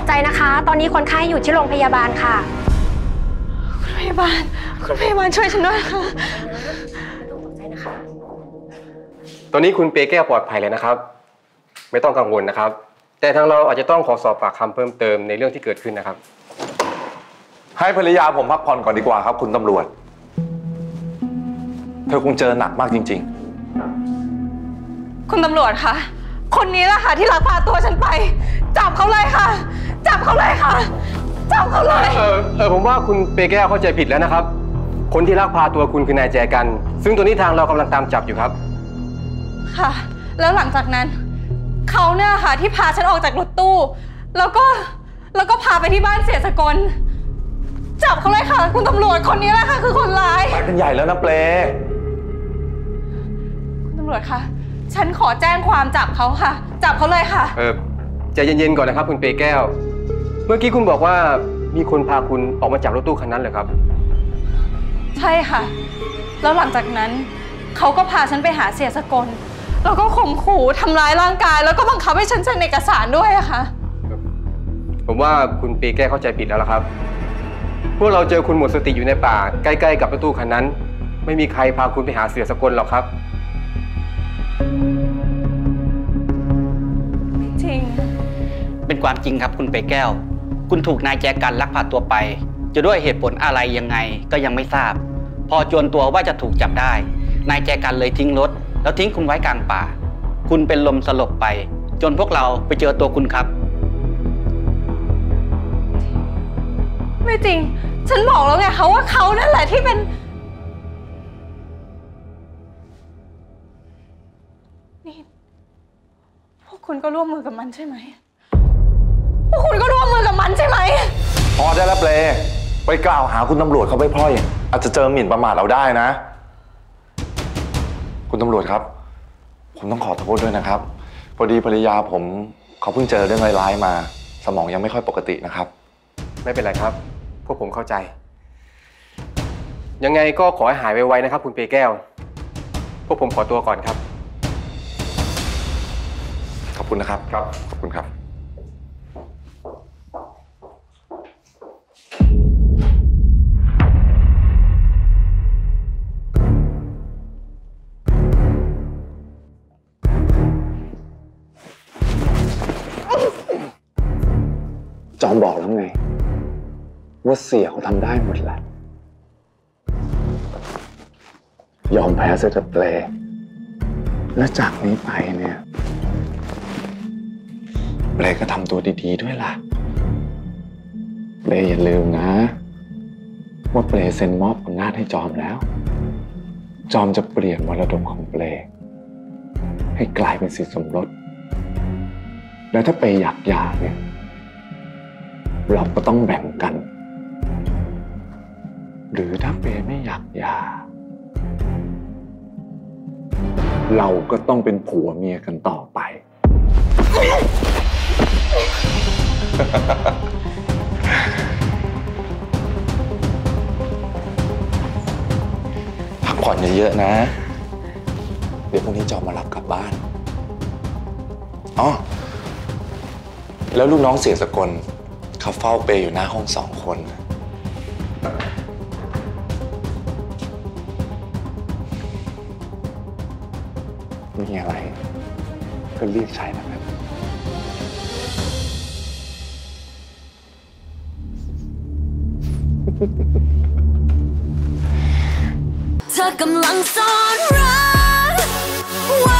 กใจนะคะ ตอนนี้คนไข้อยู่ที่โรงพยาบาลค่ะ คุณพยาบาล คุณพยาบาลช่วยฉันด้วยค่ะไม่ต้องตกใจนะคะตอนนี้คุณเปแก้วปลอดภัยเลยนะครับ ไม่ต้องกังวลนะครับ แต่ทางเราอาจจะต้องขอสอบปากคำเพิ่มเติมในเรื่องที่เกิดขึ้นนะครับ ให้ภรรยาผมพักผ่อนก่อนดีกว่าครับ คุณตำรวจ เธอคงเจอหนักมากจริงคุณตำรวจคะ คนนี้แหละค่ะที่ลักพาตัวฉันไป จับเขาเลยค่ะ จับเขาเลยค่ะ จับเขาเลย เออเออผมว่าคุณเปแก้วเข้าใจผิดแล้วนะครับ คนที่ลักพาตัวคุณคือนายแจกัน ซึ่งตัวนี้ทางเรากำลังตามจับอยู่ครับ ค่ะ แล้วหลังจากนั้น เขาเนี่ยค่ะที่พาฉันออกจากรถตู้ แล้วก็แล้วก็พาไปที่บ้านเสียสกล จับเขาเลยค่ะ คุณตำรวจคนนี้แหละค่ะ คือคนร้ายๆไปกันใหญ่แล้วนะเปลคุณตำรวจคะฉันขอแจ้งความจับเขาค่ะ จับเขาเลยค่ะ เออใจเย็นๆก่อนนะครับ คุณเปแก้วเมื่อกี้คุณบอกว่ามีคนพาคุณออกมาจากรถตู้คันนั้นเหรอครับ ใช่ค่ะ แล้วหลังจากนั้นเขาก็พาฉันไปหาเสียสกล แล้วก็ข่มขู่ทำร้ายร่างกาย แล้วก็บังคับให้ฉันเซ็นเอกสารด้วยอะค่ะ ผมว่าคุณเปแก้วเข้าใจผิดแล้วล่ะครับ พวกเราเจอคุณหมดสติอยู่ในป่า ใกล้ๆกับรถตู้คันนั้น ไม่มีใครพาคุณไปหาเสียสกลหรอกครับจริง เป็นความจริงครับคุณเปแก้ว คุณถูกนายแจกันลักพาตัวไป จะด้วยเหตุผลอะไรยังไงก็ยังไม่ทราบ พอจวนตัวว่าจะถูกจับได้ นายแจกันเลยทิ้งรถ แล้วทิ้งคุณไว้กลางป่า คุณเป็นลมสลบไป จนพวกเราไปเจอตัวคุณครับ ไม่จริง ฉันบอกแล้วไงคะว่าเขานั่นแหละที่เป็นนี่พวกคุณก็ร่วมมือกับมันใช่ไหมพวกคุณก็ ไปกล่าวหาคุณตำรวจเขาไปพร่อย อาจจะเจอหมิ่นประมาทเราได้นะ คุณตำรวจครับ ผมต้องขอโทษด้วยนะครับ พอดีภรรยาผมเขาเพิ่งเจอเรื่องร้ายๆมา สมองยังไม่ค่อยปกตินะครับ ไม่เป็นไรครับ พวกผมเข้าใจ ยังไงก็ขอให้หายไวๆนะครับ คุณเปแก้ว พวกผมขอตัวก่อนครับ ขอบคุณนะครับ ครับ ขอบคุณครับ จอมบอกแล้วไง ว่าเสี่ยเขาทำได้หมดแหละ ยอมแพ้เสียจะเปลและจากนี้ไปเนี่ยเปลก็ทำตัวดีๆด้วยล่ะเปลอย่าลืมนะ ว่าเปลเซ็นมอบอำนาจให้จอมแล้ว จอมจะเปลี่ยนมรดกของเปลให้กลายเป็นสิทธิสมรส แล้วถ้าเปลอยากหย่าเนี่ย เราก็ต้องแบ่งกัน หรือถ้าเปไม่อยากหย่าเราก็ต้องเป็นผัวเมียกันต่อไป พักผ่อนเยอะๆนะ เดี๋ยวพรุ่งนี้จอมมารับกลับบ้าน อ๋อ แล้วลูกน้องเสียสกล เขาเฝ้าเปย์อยู่หน้าห้องสองคน มีอะไรก็รียกใช้นะครับเธอกำลังซ่อนรั